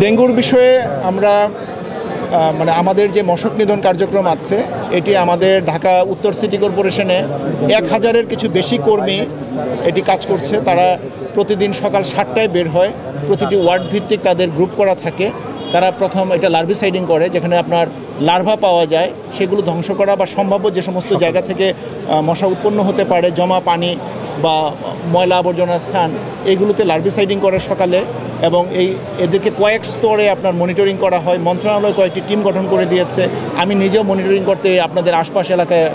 ডেঙ্গুর বিষয়ে আমরা মানে আমাদের যে মশক নিধন কার্যক্রম আছে এটি আমাদের ঢাকা উত্তর সিটি কর্পোরেশনে এক হাজারের কিছু বেশি কর্মী এটি কাজ করছে। তারা প্রতিদিন সকাল সাতটায় বের হয়। প্রতিটি ওয়ার্ড ভিত্তিক তাদের গ্রুপ করা থাকে। তারা প্রথম এটা লার্ভিসাইডিং করে যেখানে আপনার লার্ভা পাওয়া যায়। সেগুলো ধ্বংস করা বা সম্ভাব্য যে সমস্ত জায়গা থেকে মশা উৎপন্ন হতে পারে জমা পানি বা ময়লা আবর্জনার স্থান এগুলোতে লার্ভিসাইডিং করে সকালে এবং এই এদেরকে কয়েক স্তরে আপনার মনিটরিং করা হয়। মন্ত্রণালয় কয়েকটি টিম গঠন করে দিয়েছে। আমি নিজেও মনিটরিং করতে আপনাদের আশপাশ এলাকায়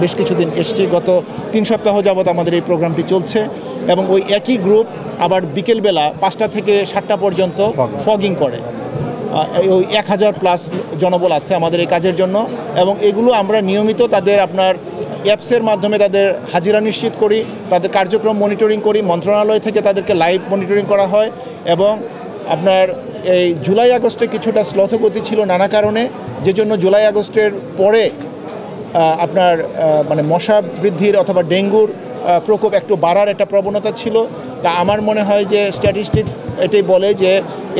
বেশ কিছুদিন এসছি। গত তিন সপ্তাহ যাবৎ আমাদের এই প্রোগ্রামটি চলছে এবং ওই একই গ্রুপ আবার বিকেলবেলা পাঁচটা থেকে সাতটা পর্যন্ত ফগিং করে। ওই এক হাজার প্লাস জনবল আছে আমাদের এই কাজের জন্য এবং এগুলো আমরা নিয়মিত তাদের আপনার অ্যাপসের মাধ্যমে তাদের হাজিরা নিশ্চিত করি, তাদের কার্যক্রম মনিটরিং করি, মন্ত্রণালয় থেকে তাদেরকে লাইভ মনিটরিং করা হয় এবং আপনার এই জুলাই আগস্টে কিছুটা শ্লথগতি ছিল নানা কারণে যে জন্য জুলাই আগস্টের পরে আপনার মানে মশা বৃদ্ধির অথবা ডেঙ্গুর প্রকোপ একটু বাড়ার একটা প্রবণতা ছিল। তা আমার মনে হয় যে স্ট্যাটিস্টিক্স এটাই বলে যে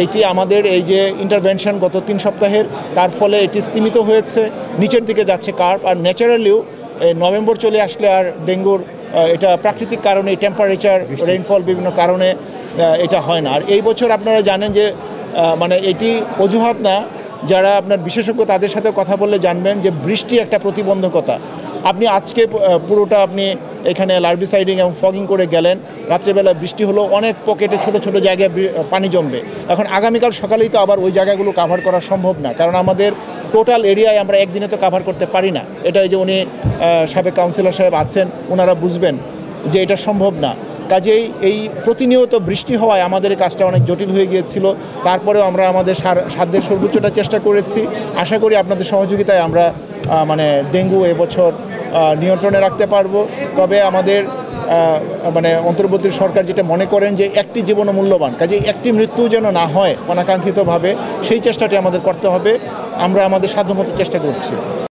এটি আমাদের এই যে ইন্টারভেনশন গত তিন সপ্তাহের, তার ফলে এটি স্তীমিত হয়েছে, নিচের দিকে যাচ্ছে কার্প আর ন্যাচারালিও নভেম্বর চলে আসলে আর ডেঙ্গুর এটা প্রাকৃতিক কারণে টেম্পারেচার রেইনফল বিভিন্ন কারণে এটা হয় না। আর এই বছর আপনারা জানেন যে মানে এটি অজুহাত না যারা আপনার বিশেষজ্ঞ তাদের সাথে কথা বললে জানবেন যে বৃষ্টি একটা প্রতিবন্ধকতা। আপনি আজকে পুরোটা আপনি এখানে লার্বিসাইডিং এবং ফগিং করে গেলেন রাত্রেবেলা বৃষ্টি হলো অনেক পকেটে ছোট ছোট জায়গায় পানি জমবে। এখন আগামীকাল সকালেই তো আবার ওই জায়গাগুলো কাভার করা সম্ভব না কারণ আমাদের টোটাল এরিয়ায় আমরা একদিনে তো কাভার করতে পারি না। এটা এই যে উনি সাবেক কাউন্সিলর সাহেব আছেন ওনারা বুঝবেন যে এটা সম্ভব না। কাজেই এই প্রতিনিয়ত বৃষ্টি হওয়ায় আমাদের এই কাজটা অনেক জটিল হয়ে গিয়েছিল। তারপরেও আমরা আমাদের সাধ্যের সর্বোচ্চটা চেষ্টা করেছি। আশা করি আপনাদের সহযোগিতায় আমরা মানে ডেঙ্গু এবছর নিয়ন্ত্রণে রাখতে পারব। তবে আমাদের মানে অন্তর্বর্তী সরকার যেটা মনে করেন যে একটি জীবন মূল্যবান কাজে একটি মৃত্যু যেন না হয় অনাকাঙ্ক্ষিতভাবে, সেই চেষ্টাটি আমাদের করতে হবে। আমরা আমাদের সাধ্যমতো চেষ্টা করছি।